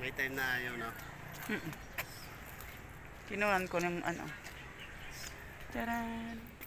May time na ayaw, no? Kinuhan ko ng ano. Taran!